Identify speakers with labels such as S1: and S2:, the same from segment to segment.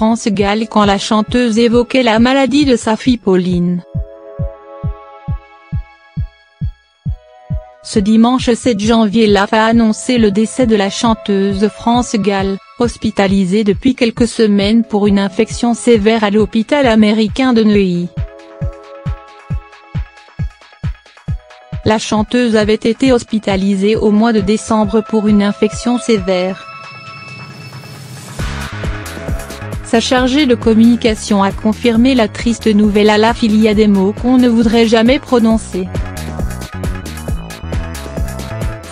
S1: France Gall quand la chanteuse évoquait la maladie de sa fille Pauline. Ce dimanche 7 janvier l'AF a annoncé le décès de la chanteuse France Gall, hospitalisée depuis quelques semaines pour une infection sévère à l'hôpital américain de Neuilly. La chanteuse avait été hospitalisée au mois de décembre pour une infection sévère. Sa chargée de communication a confirmé la triste nouvelle à la il y a des mots qu'on ne voudrait jamais prononcer.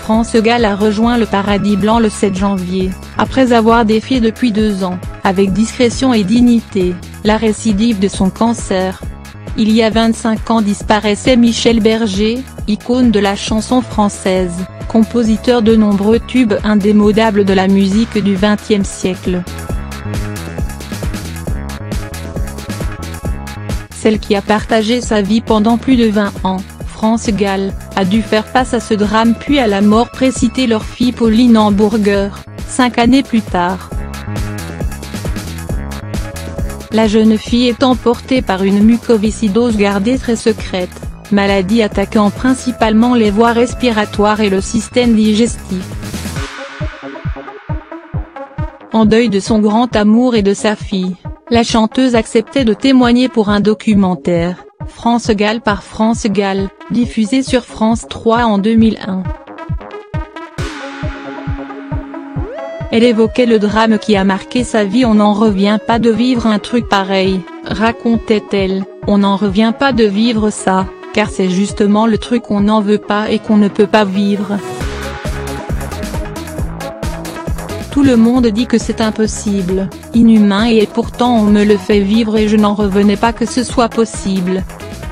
S1: France Gall a rejoint le Paradis Blanc le 7 janvier, après avoir défié depuis deux ans, avec discrétion et dignité, la récidive de son cancer. Il y a 25 ans disparaissait Michel Berger, icône de la chanson française, compositeur de nombreux tubes indémodables de la musique du XXe siècle. Celle qui a partagé sa vie pendant plus de 20 ans, France Gall, a dû faire face à ce drame puis à la mort précitée leur fille Pauline Hamburger, cinq années plus tard. La jeune fille est emportée par une mucoviscidose gardée très secrète, maladie attaquant principalement les voies respiratoires et le système digestif. En deuil de son grand amour et de sa fille, la chanteuse acceptait de témoigner pour un documentaire, France Gall par France Gall, diffusé sur France 3 en 2001. Elle évoquait le drame qui a marqué sa vie on n'en revient pas de vivre un truc pareil, racontait-elle, on n'en revient pas de vivre ça, car c'est justement le truc qu'on n'en veut pas et qu'on ne peut pas vivre. Tout le monde dit que c'est impossible, inhumain et pourtant on me le fait vivre et je n'en revenais pas que ce soit possible.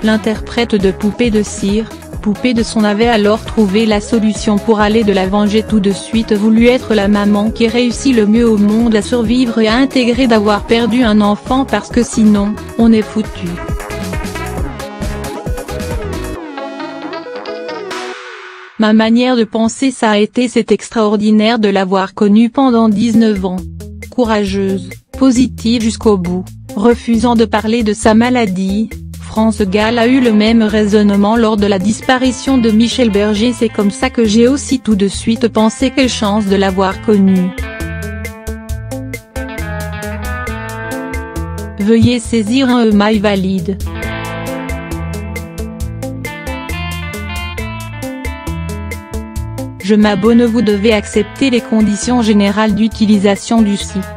S1: L'interprète de Poupée de cire, Poupée de son avait alors trouvé la solution pour aller de la venger tout de suite voulu être la maman qui réussit le mieux au monde à survivre et à intégrer d'avoir perdu un enfant parce que sinon, on est foutu. Ma manière de penser ça a été c'est extraordinaire de l'avoir connue pendant 19 ans. Courageuse, positive jusqu'au bout, refusant de parler de sa maladie, France Gall a eu le même raisonnement lors de la disparition de Michel Berger c'est comme ça que j'ai aussi tout de suite pensé quelle chance de l'avoir connue. Veuillez saisir un email valide. Je m'abonne Vous devez accepter les conditions générales d'utilisation du site.